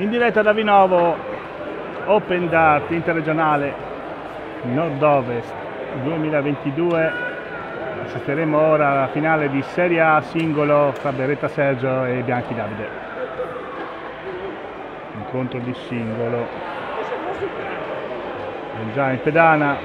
In diretta da Vinovo, Open Dart interregionale Nord-Ovest 2022. Assisteremo ora alla finale di Serie A singolo fra Beretta Sergio e Bianchi Davide. Incontro di singolo. È già in pedana,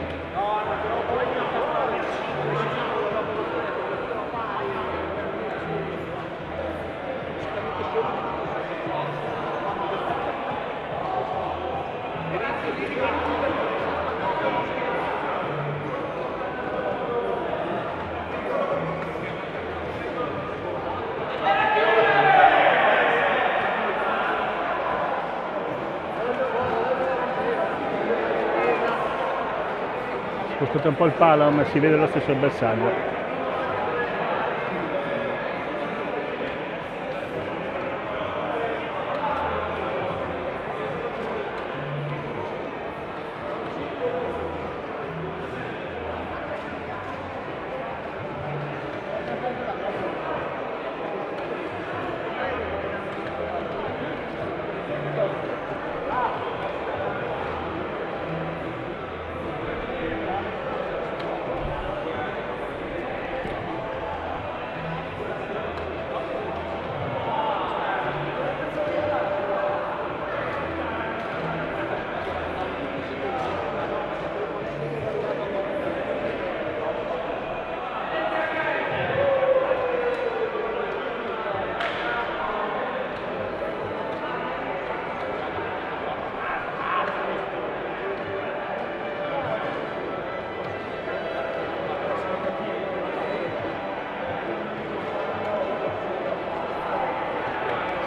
spostate un po' il palo ma si vede lo stesso bersaglio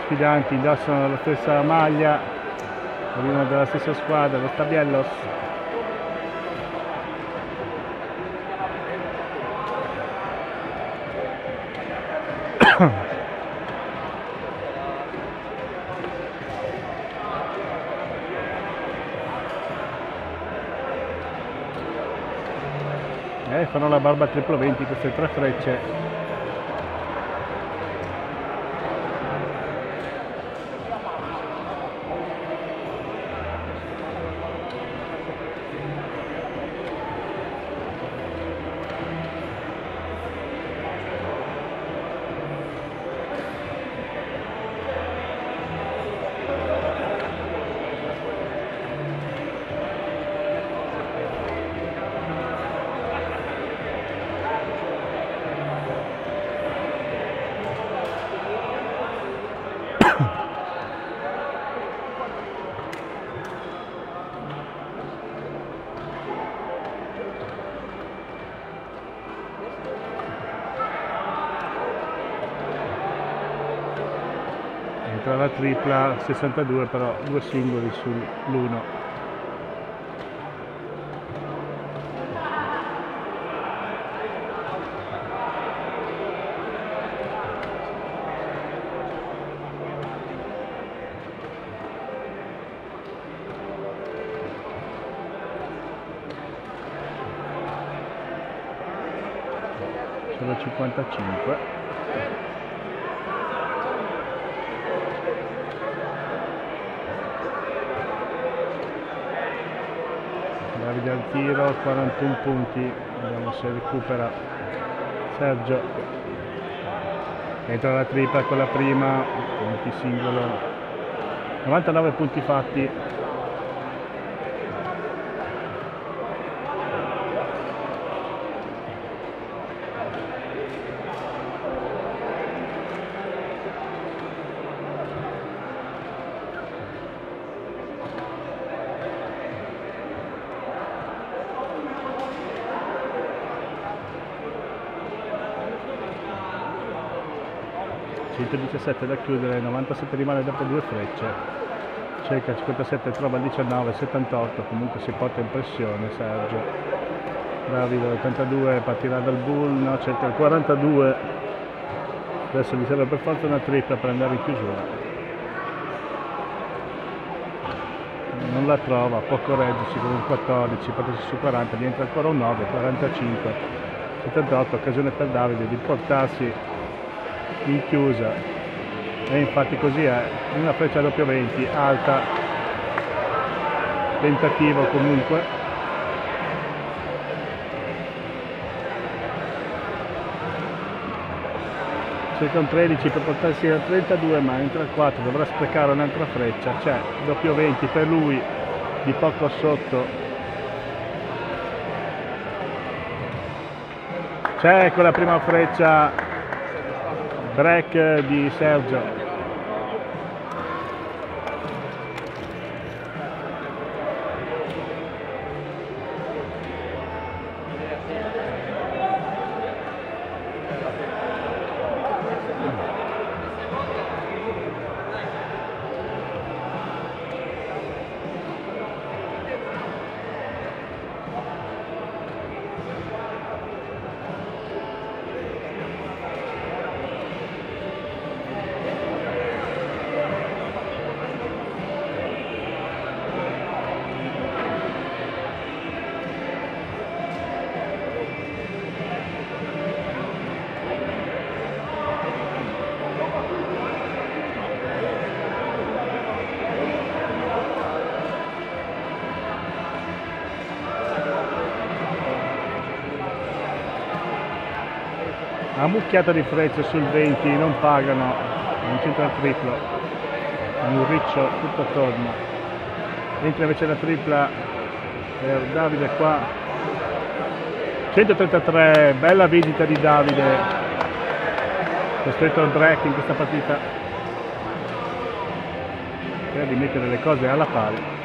sfidanti indossano la stessa maglia, arrivano dalla stessa squadra, lo Stabiellos. Eh, fanno la barba triplo 20 queste tre frecce entra la tripla 62 però due singoli sull'1 sono 55 Davide al tiro 41 punti. Vediamo se recupera Sergio. Entra la tripla con la prima punti singolo. 99 punti fatti da chiudere 97 rimane dopo due frecce. Cerca 57 trova 19 78 comunque si porta in pressione Sergio. Davide 82 partirà dal bull no cerca il 42 adesso gli serve per forza una tripla per andare in chiusura. Non la trova può correggersi con un 14 portarsi su 40 gli entra ancora un 9 45 78 occasione per Davide di portarsi in chiusa. E infatti così è. Una freccia doppio 20 alta. Tentativo comunque. Circa un 13 per portarsi a 32 ma entra il 4 dovrà sprecare un'altra freccia. C'è doppio 20 per lui di poco sotto. C'è con la prima freccia break di Sergio una mucchiata di frecce sul 20 non pagano. Non c'entra il triplo un riccio tutto attorno. Mentre invece la tripla per Davide qua. 133 bella visita di Davide. Costretto al break in questa partita. Per di mettere le cose alla pari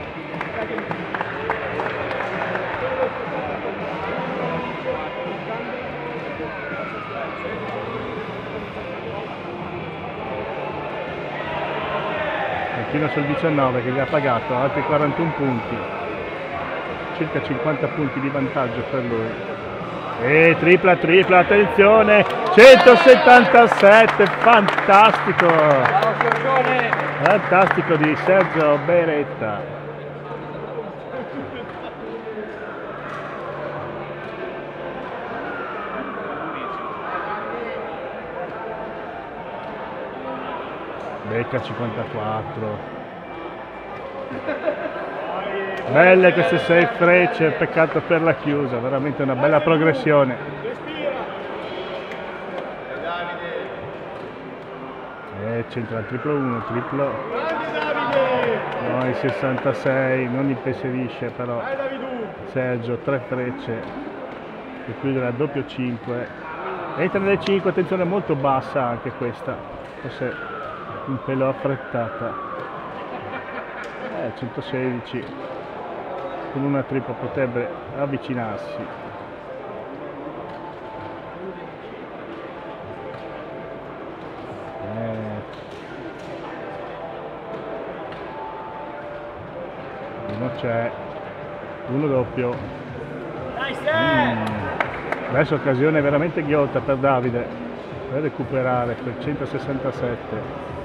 fino sul 19 che gli ha pagato altri 41 punti. Circa 50 punti di vantaggio per lui. E tripla tripla attenzione 177 fantastico. Fantastico di Sergio Beretta Becca 54 belle queste sei frecce peccato per la chiusa veramente una bella progressione. E c'entra il triplo 1 triplo. No, il 66 non impensierisce però. Sergio tre frecce. E chiude la doppio 5 entra nelle 5 attenzione molto bassa anche questa. Forse un pelo affrettata. Eh, 116 con una tripla potrebbe avvicinarsi. Eh. uno c'è. Uno doppio. Mm. adesso occasione veramente ghiotta per Davide per recuperare quel 167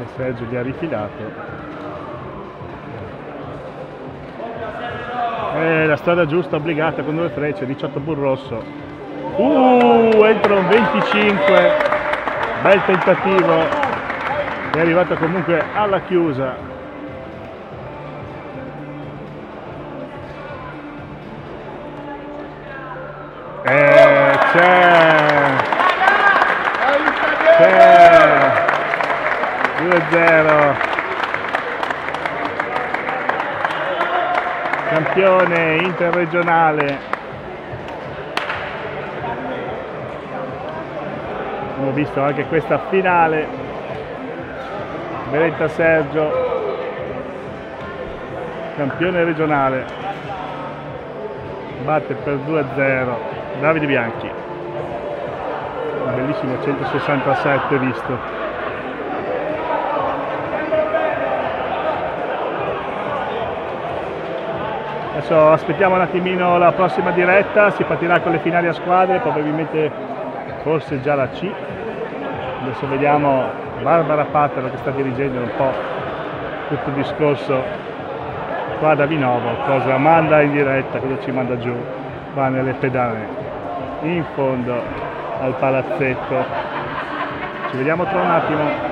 e Sergio gli ha rifilato. Eh, la strada giusta obbligata con due frecce 18 Burrosso uh, entra un 25 bel tentativo. È arrivato comunque alla chiusa. Eh, c'è campione interregionale. Abbiamo visto anche questa finale. Beretta Sergio campione regionale. Batte per 2-0 Davide Bianchi. Bellissimo 167 visto Adesso aspettiamo un attimino la prossima diretta, si partirà con le finali a squadre, probabilmente forse già la C. Adesso vediamo Barbara Patero che sta dirigendo un po' tutto il discorso qua da Vinovo, cosa manda in diretta, cosa ci manda giù qua nelle pedane, in fondo al palazzetto. Ci vediamo tra un attimo.